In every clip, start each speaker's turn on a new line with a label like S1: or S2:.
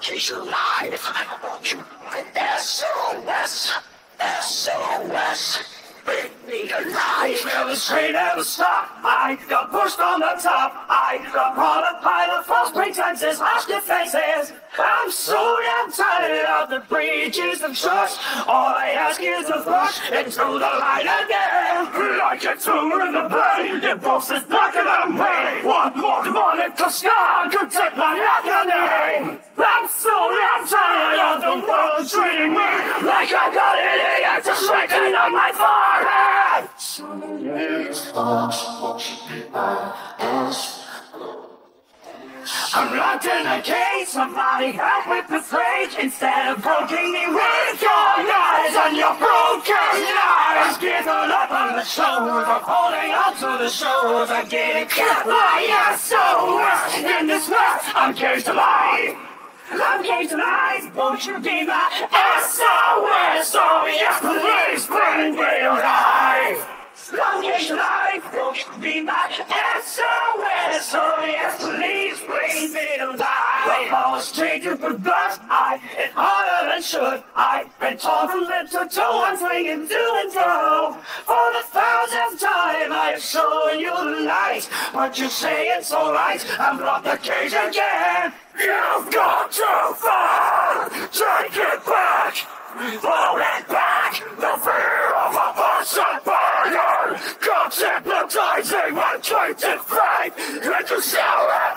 S1: Case alive. You and SOS. SOS. Bring me alive.
S2: Never straight, never stop. I got pushed on the top. I got caught up by the false pretenses, harsh defenses. I'm so damn tired of the breaches of trust. All I ask is a flush into the light again. Like a tumor in the brain, it pulses blacker than pain. One more demonic scar could take my agony. I'm so damn tired of the world treating me like I got an idiot to straighten on my forehead. I'm locked in a cage, somebody help with rage. Instead of poking me with your knives and your broken knives Given up on the shoulders, I'm holding on to the shoulders. I'm getting cut by your SOS In this mess, I'm caged alive. I'm caged alive, won't you be my SOS? Oh yes, please bring me alive I'm caged alive, won't you be my SOS? Oh yes, please bring me alive I was taken for dust, I hit harder than should. I've been torn from lip to toe, I'm swinging to and fro. For the thousandth time I have shown you the light. But you say it's alright, I'm brought the cage again. You've gone too far, take it back. Blow it back, the fear of a person burner Comes hypnotizing my tainted faith into celebrate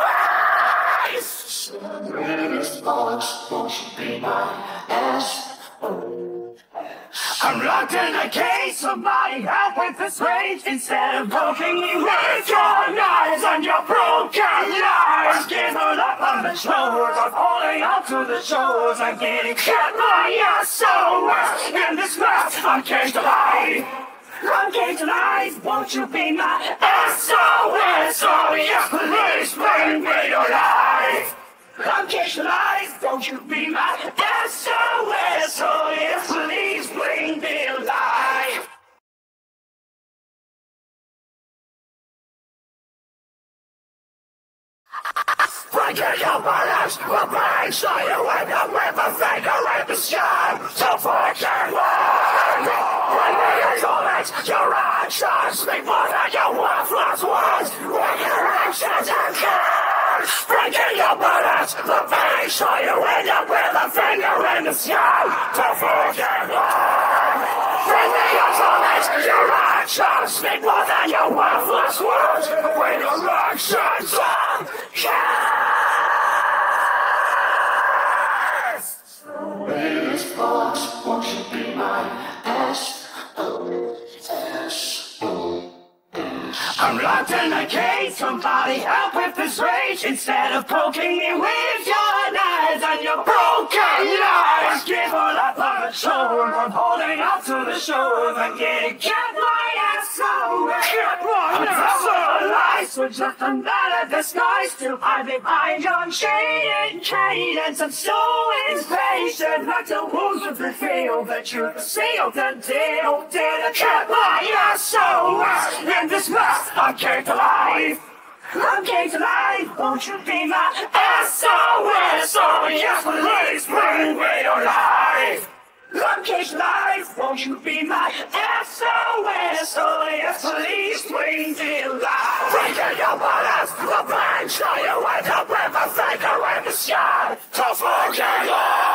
S2: I'm locked in a cage, somebody help with this rage. Instead of poking me with your knives and your broken knives Given up on the shoulders, I'm holding on to the shores I'm getting cut by SOS In this mess, I'm caged alive I'm caged alive, won't you be my SOS? Oh yes, please bring me alive I'm caged alive, won't you be my Breaking your balance, the pain, so you wake up with a finger in the sky So fucking long When we isolate your actions Speak more than your worthless words When your actions are clear Breaking your balance, the pain, so you end up with a finger in the sky So fucking long When we isolate your actions Speak more than your worthless words When your actions are clear I'm locked in a cage, somebody help with this rage. Instead of poking me with your knives and your broken knives Given up on the shoulders, I'm holding on to the shoulders I'm getting cut my ass over. Cut my ass over. Lies were just another disguise To hide behind your shaded cadence I'm so impatient not to wounds with the feel That you sealed the deal. Didn't cut my ass over? In this mess, I'm caged alive I'm caged alive, won't you be my SOS? Oh yes, please bring me alive I'm caged alive, won't you be my SOS? Oh yes, please bring me alive Breaking your balance, the pain, so you wake up with a finger in the sky To forget all